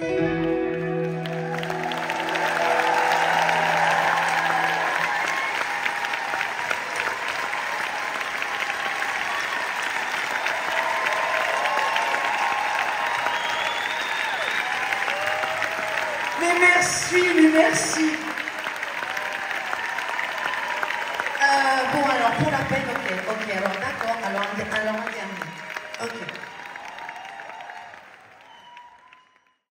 Mais merci, mais merci. Euh, bon, alors pour la peine,